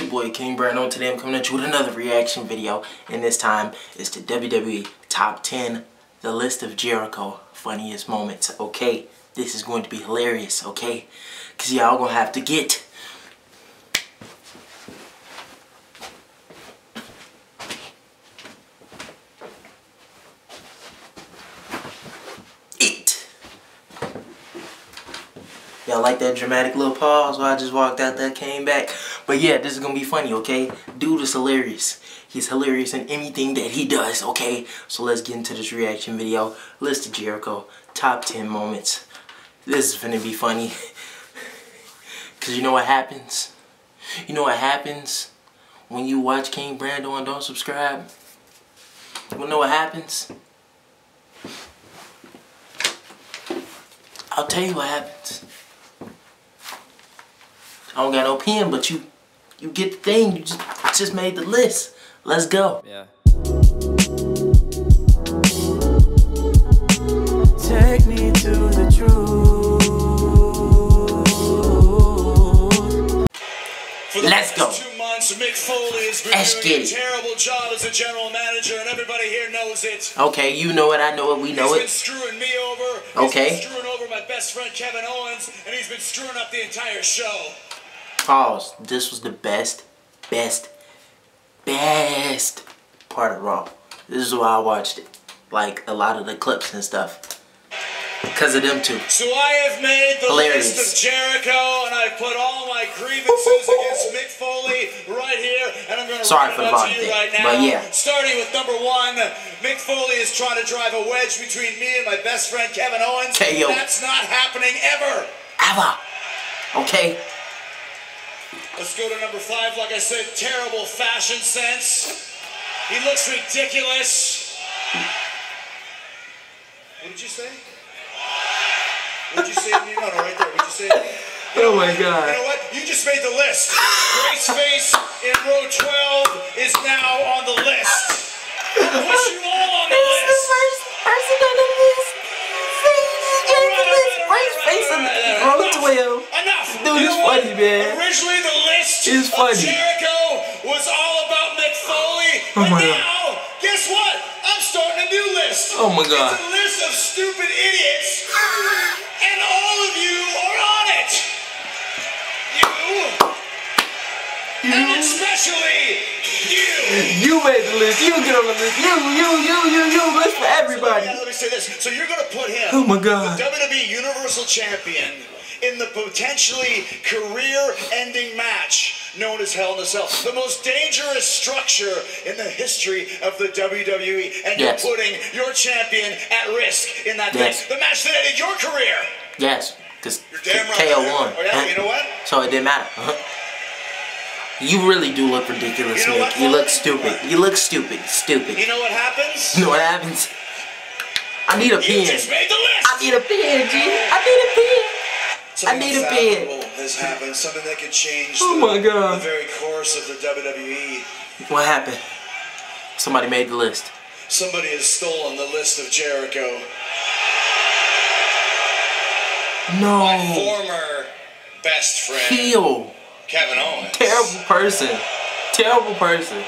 your boy King Brando. Today I'm coming at you with another reaction video. And this time it's to WWE Top 10, the list of Jericho funniest moments. Okay, this is going to be hilarious, okay? Because y'all gonna have to get it. Y'all like that dramatic little pause where I just walked out there, came back? But yeah, this is gonna be funny, okay? Dude is hilarious. He's hilarious in anything that he does, okay? So let's get into this reaction video. List of Jericho, top 10 moments. This is gonna be funny. Cause you know what happens? You know what happens when you watch King Brando and don't subscribe? You know what happens? I'll tell you what happens. I don't got no pen, but you you get the thing. You just just made the list. Let's go. Yeah. Take me to the truth. Let's go. Mick Foley has Let's doing get a it. terrible job as a general manager, and everybody here knows it. Okay, you know it. I know it. We know he's been it. screwing me over. He's Okay. been screwing over my best friend Kevin Owens, and he's been screwing up the entire show. Pause. This was the best, best, best part of Raw. This is why I watched it. Like a lot of the clips and stuff. Because of them two. So I have made the Hilarious. list of Jericho, and I've put all my grievances against Mick Foley right here, and I'm going to Sorry for it the out to you thing, right now. but yeah. Starting with number one, Mick Foley is trying to drive a wedge between me and my best friend Kevin Owens. KO. That's not happening ever. Ever. Okay. Let's go to number five. Like I said, terrible fashion sense. He looks ridiculous. What did you say? What did you say to me? No, no, right there. What did you say to me? You Oh my? God. You know what? You just made the list. Grace Face in row 12 is now on the list. I'll put you all on the list. person on the list. Face face in row 12. Dude, You it's funny, man. Originally, the list It's of. Jericho was all about Mick Foley. Oh but my God. now, guess what? I'm starting a new list. Oh my God. It's a list of stupid idiots, and all of you are on it. You, and especially you. You made the list. You get on the list. You, you, you, you, you. List for everybody. Yeah, let me say this. So you're gonna put him, Oh my God. the WWE Universal Champion, in the potentially career-ending match known as Hell in a Cell, the most dangerous structure in the history of the WWE, and Yes. you're putting your champion at risk in that Yes. thing. The match that ended your career. Yes, because right. KO won. Oh yeah, you know what? So it didn't matter. Uh-huh. You really do look ridiculous, You know Mick. what, You look stupid. You look stupid. Stupid. You know what happens? You know what happens? I need a You pen. just made the list. I need a pen, G. I need a pen. I need a unfathomable has happened. Something that could change Oh the, my God. the very course of the WWE. What happened? Somebody made the list. Somebody has stolen the list of Jericho. No. My former best friend, Heel. Kevin Owens. Terrible person. Terrible person.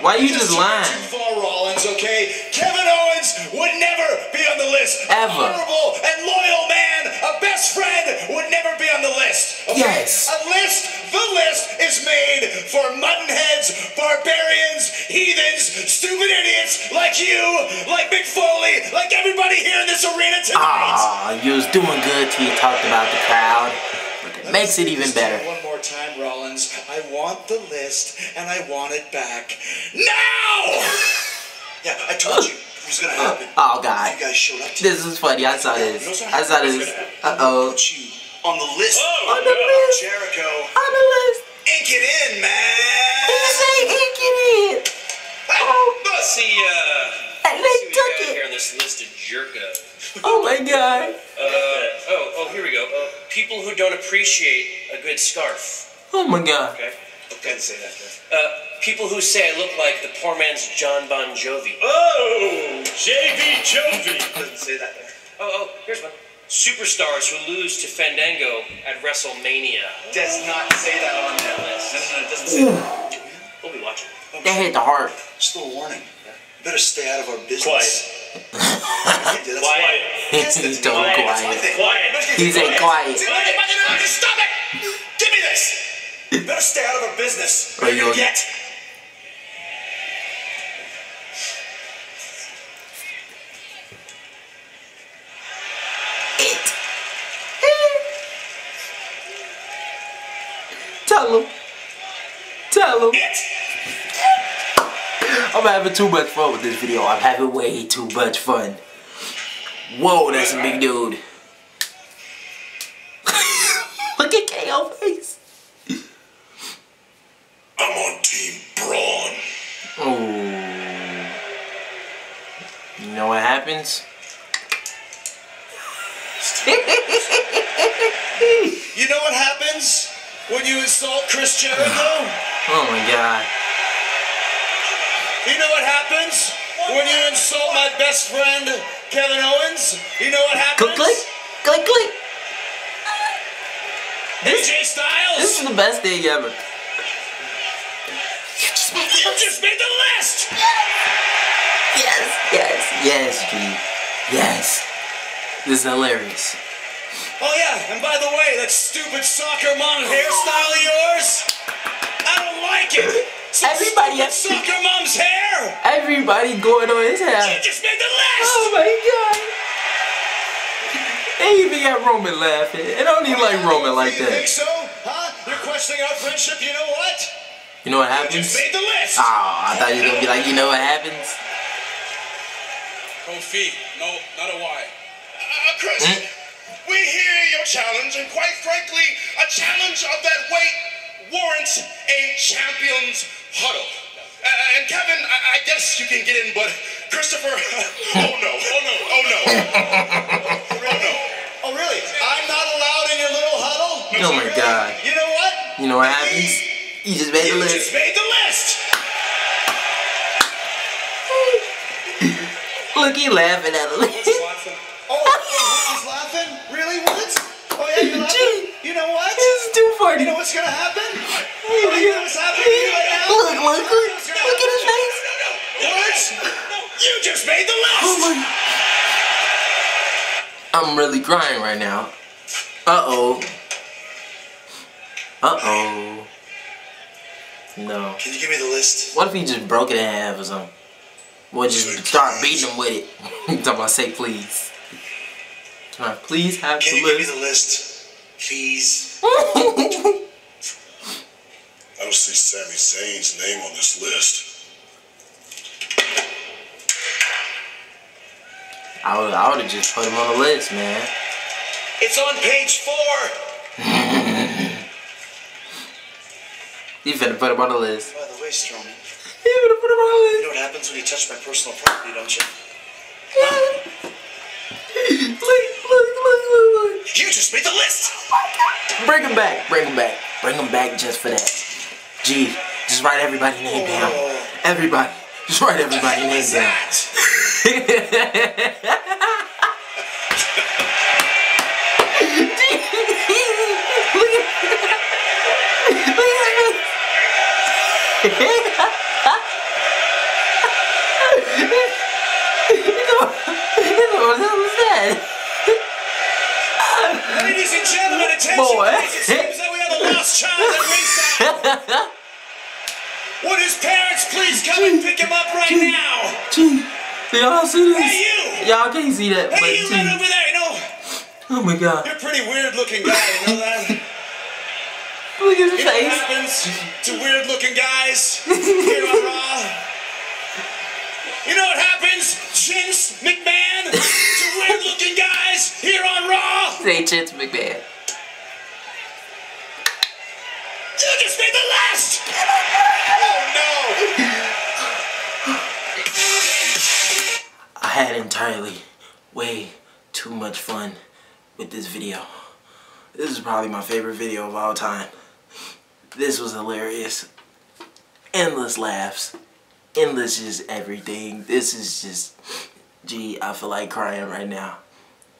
Why you just it lying? Too far, Rollins. Okay, Kevin Owens would never be on the list. Ever. Honorable and loyal man, a best friend, would never be on the list. Okay? Yes. A list. The list is made for muttonheads, barbarians, heathens, stupid idiots like you, like Mick Foley, like everybody here in this arena tonight. Ah, you was doing good till you talked about the crowd. It makes it even better. One more time, Rollins. I want the list, and I want it back now. Yeah, I told you was gonna happen. Oh God. You guys showed up. today. This is funny. I saw You know this. I saw this. Uh oh. Put you on the list. On the list. Jericho. On the list. Ink it in, man. He say ink it in. Oh, See, uh, and they what took got here on this list of Jericho. Oh my God. Uh, oh, oh, here we go. Uh, people who don't appreciate a good scarf. Oh my God. Okay. Didn't say that. Uh, people who say I look like the poor man's John Bon Jovi. Oh, JB Jovi. Doesn't say that. Oh, oh, here's one. Superstars who lose to Fandango at WrestleMania. Does not say that on that list. None We'll be watching. That hit the heart. Just a little warning. You better stay out of our business. Quiet. Yeah, that's Quiet. He's so Quiet. quiet. Quiet. He said quiet. Stop You better stay out of our business. Are What are you you- gonna get? It. Tell him. Tell him. It! I'm having too much fun with this video. I'm having way too much fun. Whoa, that's a big dude. Look at KO face. I'm on Team Braun. Oh. You know what happens? You know what happens when you insult Chris Jericho? Oh my god. You know what happens when you insult my best friend Kevin Owens? You know what happens? Click, click, click, click. AJ Styles. This is the best thing ever. You just made the list. Yes, yes, yes, G. Yes. This is hilarious. Oh yeah, and by the way, that stupid soccer mom hairstyle of yours, I don't like it. Some Everybody stupid has- soccer mom's hair. Everybody going on his You head. just made the list. Oh my god. They even got Roman laughing. It don't even like Roman like that. You think that. so? Huh? You're questioning our friendship. You know what? You know what happens? just made the list. Oh, I thought you were gonna be like, you know what happens? Kofi, no, not a Y. Uh, Chris, we hear your challenge, and quite frankly, a challenge of that weight warrants a champion's huddle. Uh, and Kevin, I, I guess you can get in, but Christopher, oh no, oh no, oh no, oh no. Oh really? I'm not allowed in your little huddle. Oh my god. You know what? You know what happens? You just made the You list. just made the list. Look, he laughing at him. Oh, oh he's laughing. Really? What? Oh yeah, you're laughing. You know what? this is too funny. You know what's gonna happen? Oh, you know what's happening right now? Look, look, look. Look at his face. What? You just made the list. Oh my. I'm really crying right now. Uh-oh. Uh oh. No. Can you give me the list? What if he just broke it in half or something? Or just start beating him with it? Talking about say please. Can I please have Can the you give me list? the list, please? I don't see Sami Zayn's name on this list. I would, I would have just put him on the list, man. It's on page four. He finna put him on the list. By the way, Strowman, finna put him on you know what happens when you touch my personal property, don't you? list. look, look, look, look, look. You just made the list. Bring him back. Bring him back. Bring him back just for that. Gee, just write everybody name down. Oh. Everybody. Just write everybody name down. Ladies and gentlemen, attention Boy. please. It seems that we have a lost child at ringside. Would his parents please come and pick him up right now? Gee, y'all see this? Hey, you! Y'all can't see that, but Hey, you right over there, you know, Oh my god. you're a pretty weird looking guy, you know that? Look at his You know what face. happens to weird looking guys here on Raw? You know what happens, Vince McMahon, to weird looking guys here on Raw? Say Chance McMahon. You just made the list! Oh no! I had entirely way too much fun with this video. This is probably my favorite video of all time. This was hilarious. Endless laughs. Endless just everything. This is just, gee, I feel like crying right now.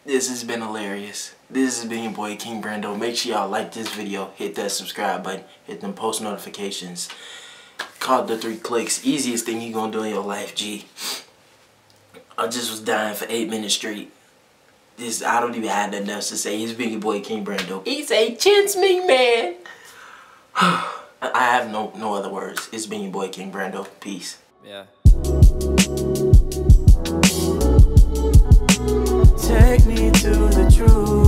This has been hilarious. This has been your boy King Brando. Make sure y'all like this video, hit that subscribe button, hit them post notifications. Call the three clicks. Easiest thing you gonna do in your life, G. I just was dying for eight minutes straight. This I don't even have else to say. It's your boy King Brando. He's a chance me man. I have no no other words. It's been your boy King Brando. Peace. Yeah. Take me to the truth.